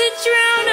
to drown